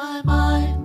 my mind.